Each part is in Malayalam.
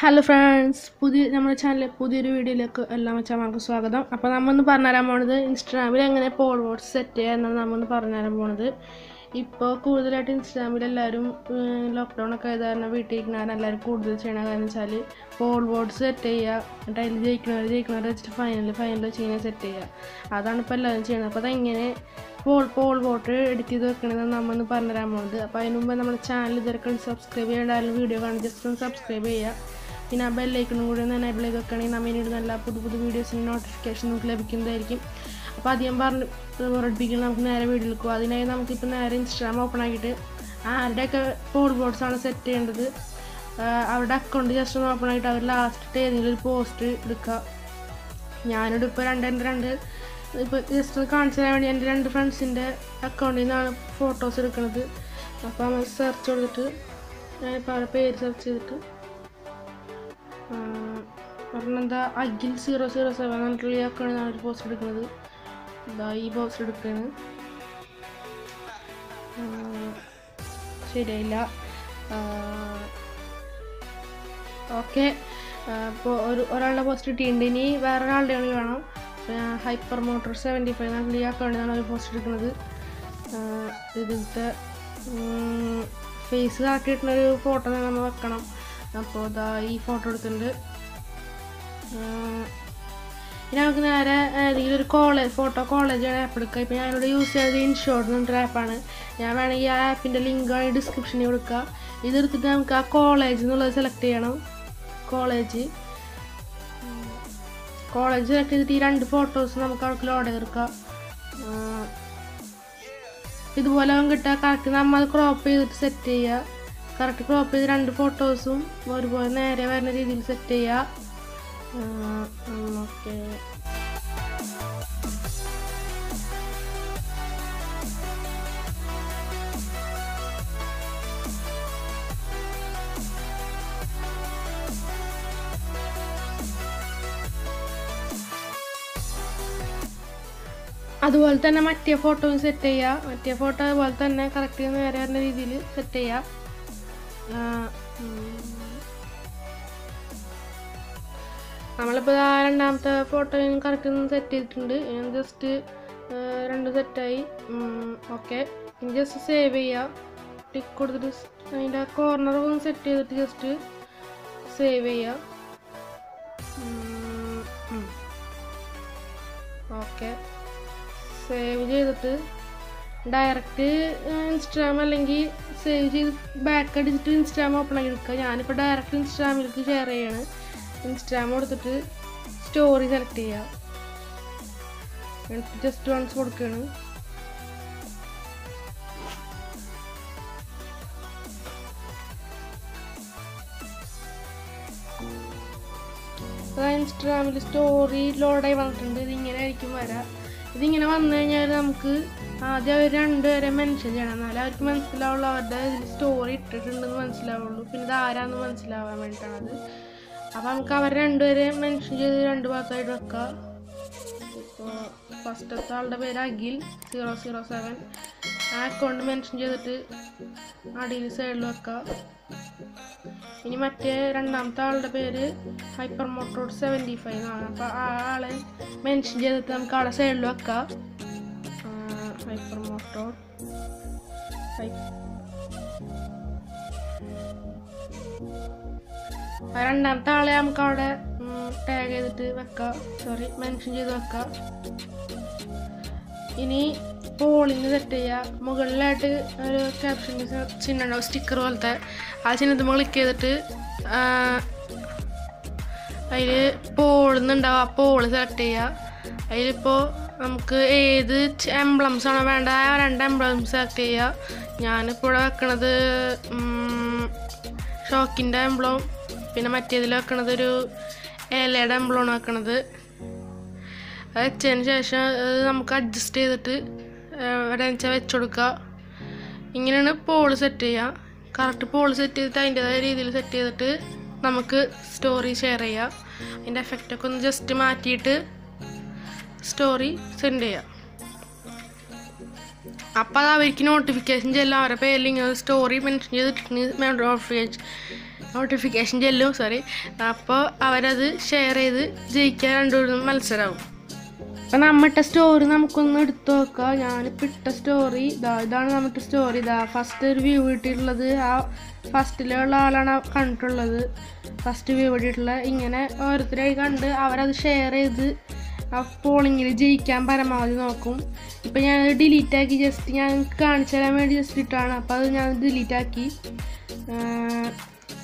ഹലോ ഫ്രണ്ട്സ് പുതിയ നമ്മുടെ ചാനലിലെ പുതിയൊരു വീഡിയോയിലേക്ക് എല്ലാ മച്ചാമാർക്കും സ്വാഗതം. അപ്പോൾ നമ്മൊന്ന് പറഞ്ഞുതരാൻ പോണത് ഇൻസ്റ്റാഗ്രാമിൽ എങ്ങനെ വോട്ട്സ് സെറ്റ് ചെയ്യുക എന്നാണ് നമ്മൊന്ന് പറഞ്ഞുതരാൻ പോണത്. ഇപ്പോൾ കൂടുതലായിട്ട് ഇൻസ്റ്റാഗ്രാമിൽ എല്ലാവരും ലോക്ക്ഡൗൺ ഒക്കെ ആയത് കാരണം വീട്ടിൽ എല്ലാവരും കൂടുതൽ ചെയ്യണ കാരണം വെച്ചാൽ പോൾ സെറ്റ് ചെയ്യുക എന്നിട്ട് അതിൽ ജയിക്കുന്നവർ വെച്ചിട്ട് ഫൈനൽ ഫൈനൽ വെച്ച് ഇങ്ങനെ സെറ്റ് ചെയ്യുക അതാണ് ഇപ്പോൾ എല്ലാവരും ചെയ്യുന്നത് അപ്പോൾ അതെങ്ങനെ പോൾ പോൾ വോട്ട് എഡിറ്റ് ചെയ്ത് വെക്കണമെന്ന് നമ്മൊന്ന് പറഞ്ഞുതരാൻ പോകുന്നത് അപ്പോൾ അതിന് മുമ്പ് നമ്മുടെ ചാനൽ ഇതുവരെ സബ്സ്ക്രൈബ് ചെയ്യേണ്ടായാലും വീഡിയോ കാണാൻ ജസ്റ്റ് ഒന്ന് സബ്സ്ക്രൈബ് ചെയ്യുക. പിന്നെ ആ ബെല്ലൈക്കണും കൂടി ഒന്ന് എനേബിൾ ചെയ്ത് വെക്കുകയാണെങ്കിൽ നമ്മൾ ഇനിയൊരു നല്ല പുതു പുതു വീഡിയോസിന് നോട്ടിഫിക്കേഷൻ നമുക്ക് ലഭിക്കുന്നതായിരിക്കും. അപ്പോൾ അധികം പറഞ്ഞ് ഉറപ്പിക്കണം നമുക്ക് നേരെ വീഡിയോ പോകും അതിനായി നമുക്കിപ്പോൾ നേരെ ഇൻസ്റ്റാഗ്രാം ഓപ്പൺ ആക്കിയിട്ട് ആരുടെയൊക്കെ പോൾ ബോർഡ്സ് ആണ് സെറ്റ് ചെയ്യേണ്ടത്? അവരുടെ അക്കൗണ്ട് ജസ്റ്റ് ഒന്ന് ഓപ്പൺ ആയിട്ട് അവർ ലാസ്റ്റ് ഏതെങ്കിലും ഒരു പോസ്റ്റ് എടുക്കുക. ഞാനിവിടെ ഇപ്പോൾ രണ്ട് എന്റെ രണ്ട് ഇപ്പോൾ ജസ്റ്റ് ഒന്ന് കാണിച്ചു തരാൻ വേണ്ടി എന്റെ രണ്ട് ഫ്രണ്ട്സിന്റെ അക്കൗണ്ടിൽ നിന്നാണ് ഫോട്ടോസ് എടുക്കുന്നത് അപ്പോൾ നമ്മൾ സെർച്ച് കൊടുത്തിട്ട് ഞാനിപ്പോൾ അവരുടെ പേര് സെർച്ച് ചെയ്തിട്ട് പറഞ്ഞെന്താ അഖിൽ സീറോ സീറോ സെവൻ എന്നിട്ടുള്ള ഈ ഞാൻ ഒരു പോസ്റ്റ് എടുക്കുന്നത്. ഇതാ ഈ പോസ്റ്റ് എടുക്കുകയാണ് ശരിയായില്ല. ഓക്കെ. ഇപ്പോൾ ഒരു ഒരാളുടെ പോസ്റ്റ് കിട്ടിയിട്ടുണ്ട്. ഇനി വേറെ ഒരാളുടെ ആണെങ്കിൽ വേണം ഹൈപ്പർ മോട്ടോർ സെവന്റി ഫൈവ് ഈ അക്കൗണ്ടിൽ നിന്നാണ് ഒരു പോസ്റ്റ് എടുക്കുന്നത് ഇതിലത്തെ ഫേസ് കാട്ടിയിട്ടുള്ളൊരു ഫോട്ടോ നമ്മൾ വെക്കണം. അപ്പോൾ ഇതാ ഈ ഫോട്ടോ എടുത്തിട്ടുണ്ട്. ഇനി നമുക്ക് നേരെ ഏതെങ്കിലും ഒരു കോളേജ് ഫോട്ടോ കോളേജാണ് ആപ്പ് എടുക്കുക. ഇപ്പോൾ ഞാനിവിടെ യൂസ് ചെയ്തത് ഇൻഷോർ എന്നൊരു ആപ്പാണ് ഞാൻ വേണമെങ്കിൽ ആ ആപ്പിന്റെ ലിങ്ക് ഡിസ്ക്രിപ്ഷനിൽ കൊടുക്കുക. ഇതെടുത്തിട്ട് നമുക്ക് ആ കോളേജ് എന്നുള്ളത് സെലക്ട് ചെയ്യണം. കോളേജ് കോളേജ് സെലക്ട് ചെയ്തിട്ട് ഈ രണ്ട് ഫോട്ടോസ് നമുക്ക് അവർക്ക് ലോഡ് ചെയ്തെടുക്കാം ഇതുപോലെ കിട്ടുക. കറക്റ്റ് നമ്മൾ ക്രോപ്പ് ചെയ്തിട്ട് സെറ്റ് ചെയ്യുക. കറക്റ്റ് ക്രോപ്പ് ചെയ്ത് രണ്ട് ഫോട്ടോസും ഒരുപോലെ നേരെ വരുന്ന രീതിയിൽ സെറ്റ് ചെയ്യുക ഓക്കെ. അതുപോലെ തന്നെ മറ്റേ ഫോട്ടോയും സെറ്റ് ചെയ്യുക മറ്റേ ഫോട്ടോ അതുപോലെ തന്നെ കറക്റ്റ് നേരെ വരുന്ന രീതിയിൽ സെറ്റ് ചെയ്യുക നമ്മളിപ്പോൾ ആ രണ്ടാമത്തെ ഫോട്ടോയും കറക്റ്റ് സെറ്റ് ചെയ്തിട്ടുണ്ട്. ഞാൻ ജസ്റ്റ് രണ്ട് സെറ്റായി ഓക്കെ ഇനി ജസ്റ്റ് സേവ് ചെയ്യുക ടിക്ക് കൊടുത്തിട്ട് അതിന്റെ കോർണർ ഒന്ന് സെറ്റ് ചെയ്തിട്ട് ജസ്റ്റ് സേവ് ചെയ്യുക ഓക്കെ സേവ് ചെയ്തിട്ട് ഡയറക്റ്റ് ഇൻസ്റ്റാഗ്രാം അല്ലെങ്കിൽ സേവ് ചെയ്ത് ബാക്ക് അടിച്ചിട്ട് ഇൻസ്റ്റാഗ്രാം ഓപ്പൺ ആക്കി എടുക്കുക. ഞാനിപ്പോൾ ഡയറക്റ്റ് ഇൻസ്റ്റാഗ്രാമിലേക്ക് ഷെയർ ചെയ്യാണ്. ഇൻസ്റ്റാഗ്രാം കൊടുത്തിട്ട് സ്റ്റോറി സെലക്ട് ചെയ്യുക ജസ്റ്റ് വൺസ് കൊടുക്കുകയാണ് ഇൻസ്റ്റാഗ്രാമിൽ സ്റ്റോറി ലോഡായി വന്നിട്ടുണ്ട്. ഇതിങ്ങനെ ആയിരിക്കും വരാം. ഇതിങ്ങനെ വന്നു കഴിഞ്ഞാൽ നമുക്ക് ആദ്യം അവർ രണ്ടുപേരെ മെൻഷൻ ചെയ്യണം. എന്നാലേ അവർക്ക് മനസ്സിലാവുള്ളൂ അവരുടെ സ്റ്റോറി ഇട്ടിട്ടുണ്ടെന്ന് മനസ്സിലാവുള്ളൂ. പിന്നെ ഇത് ആരാന്ന് മനസ്സിലാവാൻ വേണ്ടിയിട്ടാണത്. അപ്പോൾ നമുക്ക് അവർ രണ്ടുപേരെ മെൻഷൻ ചെയ്ത് രണ്ട് ഭാഗത്തായിട്ട് വെക്കാം. ഇപ്പോൾ ഫസ്റ്റത്തെ ആളുടെ പേര് അഖിൽ സീറോ സീറോ സെവൻ ആ അക്കൗണ്ട് മെൻഷൻ ചെയ്തിട്ട് അടിയിൽ സൈഡിൽ വെക്കാം. ഇനി മറ്റേ രണ്ടാമത്തെ ആളുടെ പേര് ഹൈപ്പർ മോട്ടോർ സെവന്റി ഫൈവ് ആണ് അപ്പോൾ ആ ആളെ മെൻഷൻ ചെയ്തിട്ട് നമുക്ക് ആളെ സൈഡിൽ വെക്കാം. ഹൈപ്പർ മോട്ടോർ രണ്ടാമത്തെ ആളെ നമുക്ക് അവിടെ ടാഗ് ചെയ്തിട്ട് വെക്കാം. സോറി മെൻഷൻ ചെയ്ത് വെക്കാം. ഇനി പോളിന് സെറ്റ് ചെയ്യുക മുകളിലായിട്ട് ഒരു ക്യാപ്ഷൻ ചിഹ്നം ഉണ്ടാവും സ്റ്റിക്കർ പോലത്തെ. ആ ചിഹ്നത്തിൽ ക്ലിക്ക് ചെയ്തിട്ട് അതിൽ പോളുന്നുണ്ടാവും ആ പോൾ സെലക്ട് ചെയ്യുക അതിലിപ്പോൾ നമുക്ക് ഏത് എംബ്ലംസ് ആണോ വേണ്ട ആ രണ്ട് എംബ്ലംസ് സെലക്ട് ചെയ്യുക ഞാനിപ്പോൾ ഇവിടെ വെക്കണത് ഷോക്കിന്റെ എംബ്ലം പിന്നെ മറ്റേതിൽ വെക്കണത് ഒരു എലയുടെ എംബ്ലമാണ് വെക്കണത്. അത് വെച്ചതിന് ശേഷം നമുക്ക് അഡ്ജസ്റ്റ് ചെയ്തിട്ട് എവിടെ വെച്ചാൽ വെച്ച് കൊടുക്കുക ഇങ്ങനെയാണ് പോൾ സെറ്റ് ചെയ്യുക കറക്റ്റ് പോൾ സെറ്റ് ചെയ്തിട്ട് അതിന്റെതായ രീതിയിൽ സെറ്റ് ചെയ്തിട്ട് നമുക്ക് സ്റ്റോറി ഷെയർ ചെയ്യുക അതിന്റെ എഫക്റ്റൊക്കെ ഒന്ന് ജസ്റ്റ് മാറ്റിയിട്ട് സ്റ്റോറി സെൻഡ് ചെയ്യുക അപ്പോൾ അത് അവർക്ക് നോട്ടിഫിക്കേഷൻ ചെല്ലും. അവരുടെ പേരിൽ ഇങ്ങനെ സ്റ്റോറി മെൻഷൻ ചെയ്തിട്ടുണ്ട്. നോട്ടിഫിക്കേഷൻ നോട്ടിഫിക്കേഷൻ ചെല്ലും സോറി അപ്പോൾ അവരത് ഷെയർ ചെയ്ത് ജയിക്കാൻ രണ്ടുപേരും മത്സരമാവും അപ്പം നമ്മുടെ സ്റ്റോറി നമുക്കൊന്ന് എടുത്തു നോക്കാം. ഞാനിപ്പോൾ ഇട്ട സ്റ്റോറി ഇതാ ഇതാണ് നമ്മുടെ സ്റ്റോറി ഇതാ ഫസ്റ്റ് ഒരു വ്യൂ ഇട്ടിട്ടുള്ളത് ആ ഫസ്റ്റിലുള്ള ആളാണ് കണ്ടിട്ടുള്ളത്. ഫസ്റ്റ് വ്യൂ ഇട്ടിട്ടുള്ള ഇങ്ങനെ ഓരോരുത്തരായി കണ്ട് അവരത് ഷെയർ ചെയ്ത് ആ പോളിങ്ങിൽ ജയിക്കാൻ പരമാവധി നോക്കും. ഇപ്പം ഞാൻ ഡിലീറ്റ് ആക്കി ജസ്റ്റ് ഞാൻ കാണിച്ചു തരാൻ വേണ്ടി ജസ്റ്റ് ഇട്ടാണ്. അപ്പോൾ അത് ഞാൻ ഡിലീറ്റ് ആക്കി.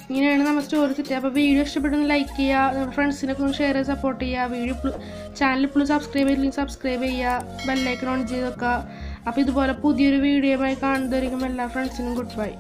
ഇങ്ങനെയാണ് നമ്മൾ സ്റ്റോറി സെറ്റ് അപ്പോൾ വീഡിയോ ഇഷ്ടപ്പെടുന്ന ലൈക്ക് ചെയ്യുക. നമ്മുടെ ഫ്രണ്ട്സിനൊക്കെ ഒന്ന് ഷെയർ ചെയ്ത് സപ്പോർട്ട് ചെയ്യുക. വീഡിയോ ചാനൽ ഇപ്പോഴും സബ്സ്ക്രൈബ് ചെയ്തില്ലെങ്കിൽ സബ്സ്ക്രൈബ് ചെയ്യുക. ബെല്ലൈക്കൺ ഓൺ ചെയ്ത് വെക്കുക. അപ്പോൾ ഇതുപോലെ പുതിയൊരു വീഡിയോയുമായി കാണുന്നതായിരിക്കും എല്ലാ ഫ്രണ്ട്സിനും ഗുഡ് ബൈ